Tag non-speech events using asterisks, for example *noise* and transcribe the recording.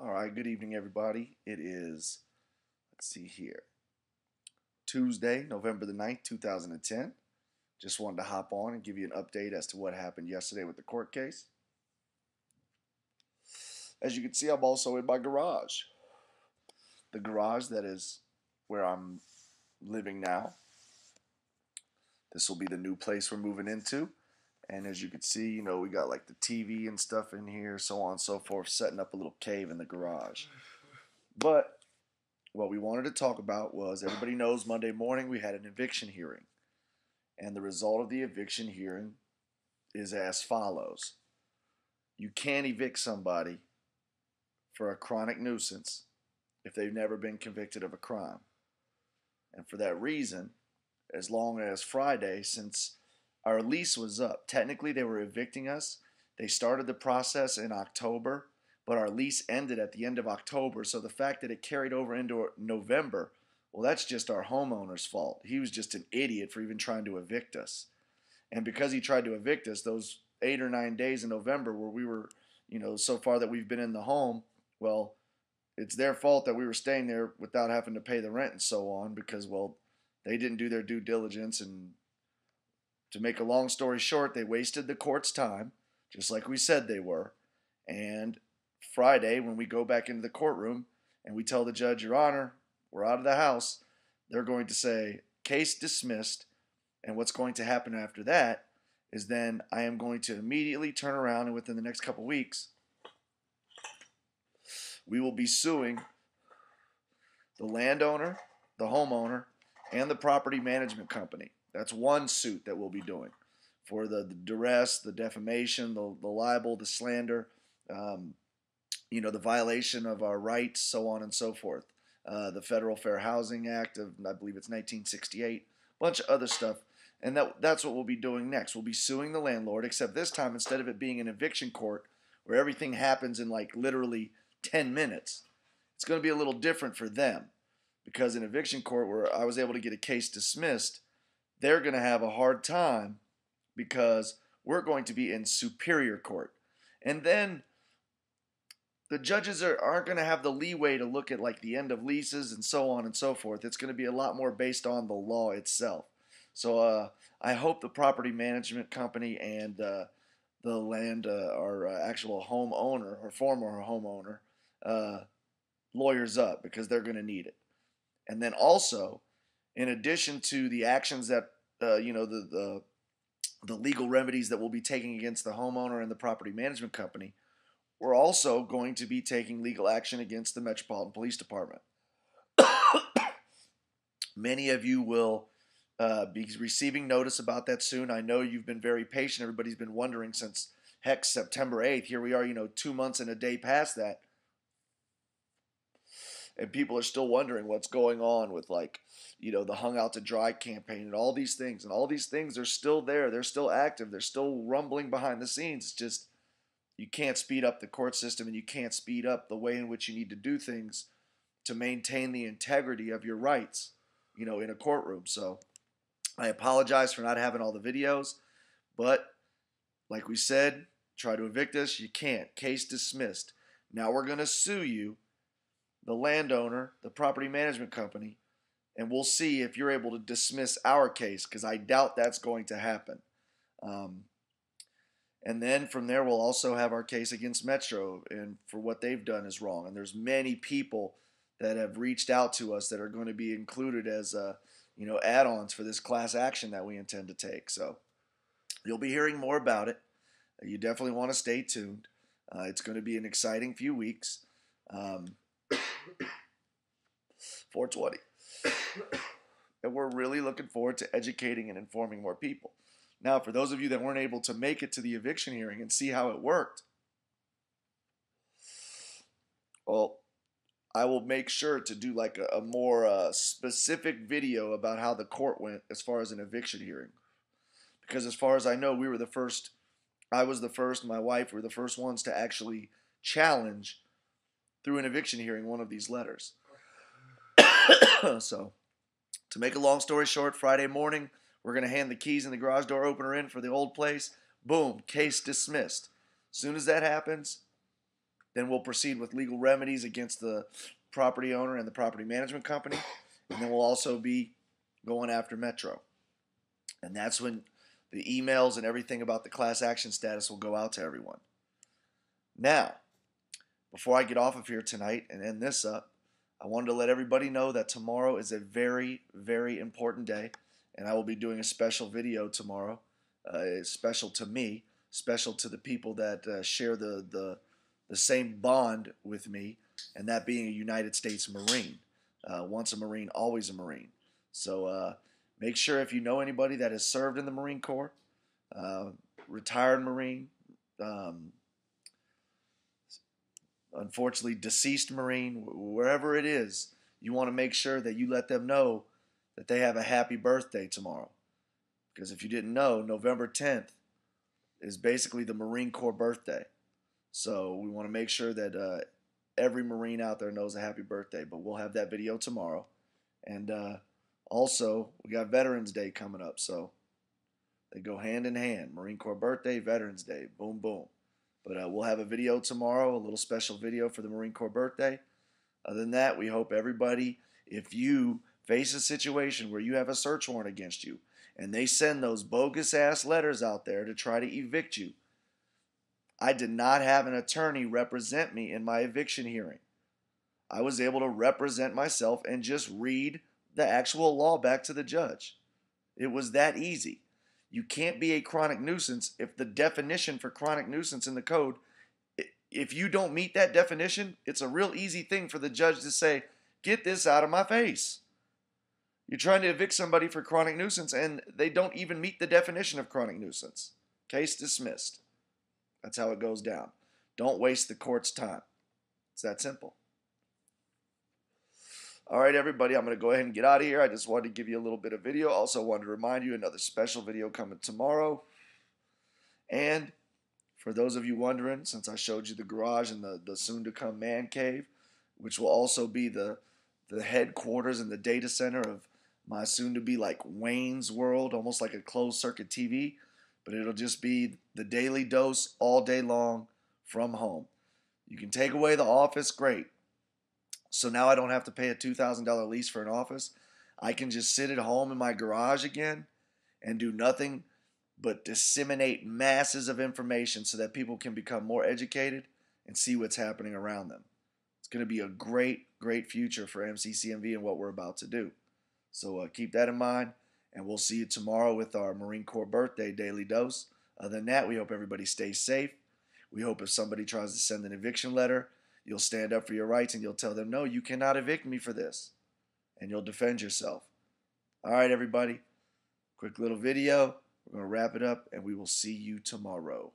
All right, good evening, everybody. It is, let's see here, Tuesday, November the 9th, 2010. Just wanted to hop on and give you an update as to what happened yesterday with the court case. As you can see, I'm also in my garage. The garage that is where I'm living now. This will be the new place we're moving into. And as you can see, you know, we got like the TV and stuff in here, so on and so forth, setting up a little cave in the garage. But what we wanted to talk about was everybody knows Monday morning we had an eviction hearing. And the result of the eviction hearing is as follows You can't evict somebody for a chronic nuisance if they've never been convicted of a crime. And for that reason, as long as Friday, since our lease was up. Technically, they were evicting us. They started the process in October, but our lease ended at the end of October. So the fact that it carried over into November, well, that's just our homeowner's fault. He was just an idiot for even trying to evict us. And because he tried to evict us, those eight or nine days in November where we were, you know, so far that we've been in the home, well, it's their fault that we were staying there without having to pay the rent and so on because, well, they didn't do their due diligence and to make a long story short, they wasted the court's time, just like we said they were. And Friday, when we go back into the courtroom and we tell the judge, Your Honor, we're out of the house, they're going to say, Case dismissed. And what's going to happen after that is then I am going to immediately turn around and within the next couple weeks, we will be suing the landowner, the homeowner, and the property management company that's one suit that we'll be doing for the, the duress, the defamation, the, the libel, the slander, um, you know, the violation of our rights, so on and so forth. Uh, the Federal Fair Housing Act of, I believe it's 1968, a bunch of other stuff. And that, that's what we'll be doing next. We'll be suing the landlord, except this time, instead of it being an eviction court where everything happens in like literally 10 minutes, it's going to be a little different for them. Because in eviction court, where I was able to get a case dismissed, they're going to have a hard time because we're going to be in superior court. And then the judges are, aren't going to have the leeway to look at like the end of leases and so on and so forth. It's going to be a lot more based on the law itself. So uh, I hope the property management company and uh, the land, uh, our uh, actual homeowner or former homeowner, uh, lawyers up because they're going to need it. And then also, in addition to the actions that uh, you know the, the the legal remedies that we'll be taking against the homeowner and the property management company, we're also going to be taking legal action against the Metropolitan Police Department. *coughs* Many of you will uh, be receiving notice about that soon. I know you've been very patient. Everybody's been wondering since heck September 8th. Here we are, you know, two months and a day past that. And people are still wondering what's going on with like you know, the Hung Out to Dry campaign and all these things. And all these things are still there. They're still active. They're still rumbling behind the scenes. It's just you can't speed up the court system and you can't speed up the way in which you need to do things to maintain the integrity of your rights, you know, in a courtroom. So I apologize for not having all the videos, but like we said, try to evict us, you can't. Case dismissed. Now we're going to sue you, the landowner, the property management company, and we'll see if you're able to dismiss our case because I doubt that's going to happen. Um, and then from there, we'll also have our case against Metro and for what they've done is wrong. And there's many people that have reached out to us that are going to be included as uh, you know add-ons for this class action that we intend to take. So you'll be hearing more about it. You definitely want to stay tuned. Uh, it's going to be an exciting few weeks. Um, 420. and we're really looking forward to educating and informing more people. Now, for those of you that weren't able to make it to the eviction hearing and see how it worked, well, I will make sure to do like a, a more uh, specific video about how the court went as far as an eviction hearing. Because as far as I know, we were the first, I was the first, my wife were the first ones to actually challenge through an eviction hearing one of these letters. *coughs* so, to make a long story short, Friday morning, we're going to hand the keys and the garage door opener in for the old place. Boom, case dismissed. As soon as that happens, Then we'll proceed with legal remedies against the property owner and the property management company. And then we'll also be going after Metro. And that's when the emails and everything about the class action status will go out to everyone. Now, before I get off of here tonight and end this up, I wanted to let everybody know that tomorrow is a very, very important day, and I will be doing a special video tomorrow. Uh, special to me, special to the people that uh, share the, the the same bond with me, and that being a United States Marine. Uh, once a Marine, always a Marine. So uh, make sure if you know anybody that has served in the Marine Corps, uh, retired Marine, um, unfortunately deceased Marine, wherever it is, you want to make sure that you let them know that they have a happy birthday tomorrow. Because if you didn't know, November 10th is basically the Marine Corps birthday. So we want to make sure that uh, every Marine out there knows a happy birthday. But we'll have that video tomorrow. And uh, also, we got Veterans Day coming up. So they go hand in hand Marine Corps birthday, Veterans Day. Boom, boom. But uh, we'll have a video tomorrow, a little special video for the Marine Corps birthday. Other than that, we hope everybody, if you face a situation where you have a search warrant against you and they send those bogus ass letters out there to try to evict you, I did not have an attorney represent me in my eviction hearing. I was able to represent myself and just read the actual law back to the judge. It was that easy. You can't be a chronic nuisance if the definition for chronic nuisance in the code, if you don't meet that definition, it's a real easy thing for the judge to say, get this out of my face. You're trying to evict somebody for chronic nuisance and they don't even meet the definition of chronic nuisance. Case dismissed. That's how it goes down. Don't waste the court's time. It's that simple. All right, everybody, I'm going to go ahead and get out of here. I just wanted to give you a little bit of video. Also wanted to remind you another special video coming tomorrow. And for those of you wondering, since I showed you the garage and the, the soon-to-come man cave, which will also be the, the headquarters and the data center of my soon-to-be like Wayne's World, almost like a closed-circuit TV, but it'll just be the daily dose all day long from home. You can take away the office, great. So now I don't have to pay a $2,000 lease for an office. I can just sit at home in my garage again and do nothing but disseminate masses of information so that people can become more educated and see what's happening around them. It's going to be a great, great future for MCCNV and what we're about to do. So uh, keep that in mind, and we'll see you tomorrow with our Marine Corps birthday daily dose. Other than that, we hope everybody stays safe. We hope if somebody tries to send an eviction letter, You'll stand up for your rights and you'll tell them, no, you cannot evict me for this. And you'll defend yourself. All right, everybody. Quick little video. We're going to wrap it up and we will see you tomorrow.